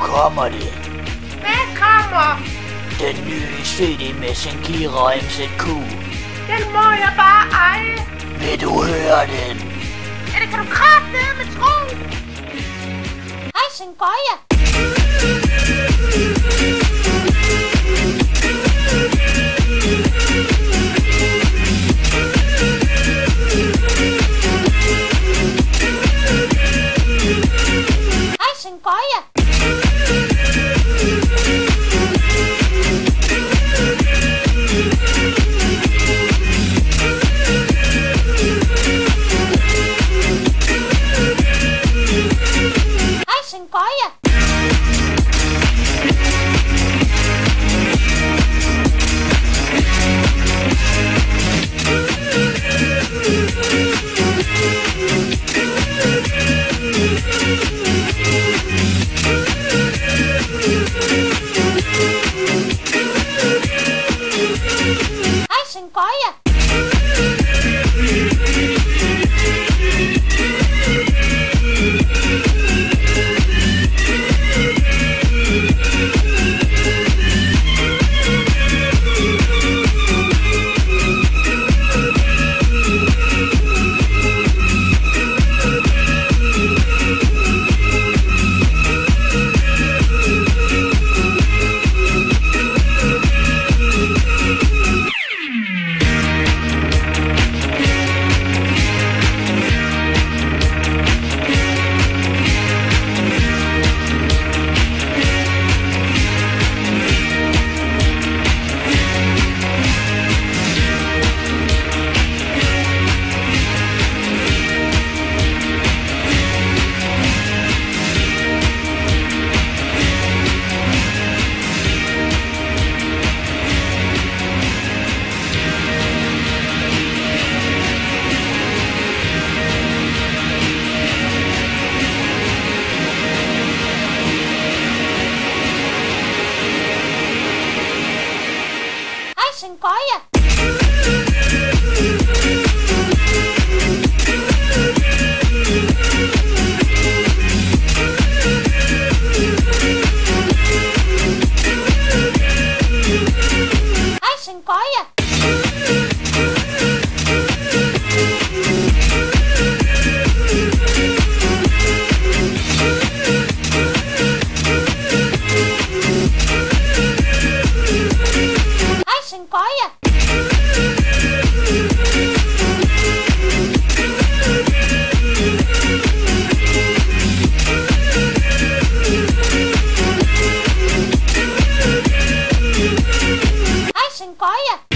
kommer det. Hvad kommer? Den nye CD med Sankira MZQ. Den må jeg bare eje. Vil du høre den? Ja, det kan du kraftedeme tro. Hej, Sengoya. Yeah. Xincoia? Ai, Xincoia? Coia. Ai, Xancoia.